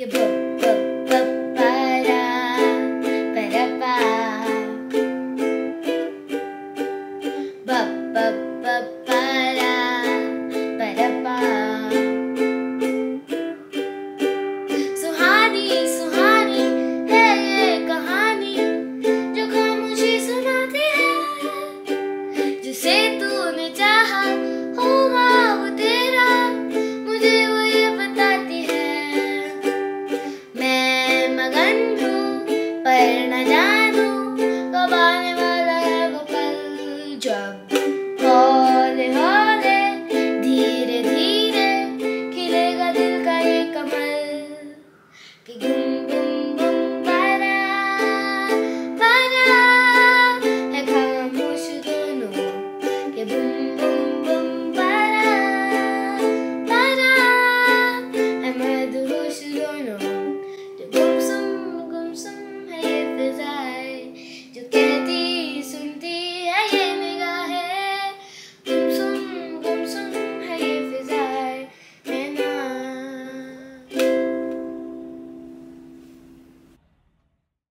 que bu bu bu para para pa ba ba ba para para pa सुहानी सुहानी है ये कहानी जो खामोशी सुनाती है जिसे तूने चाहा कालोपजा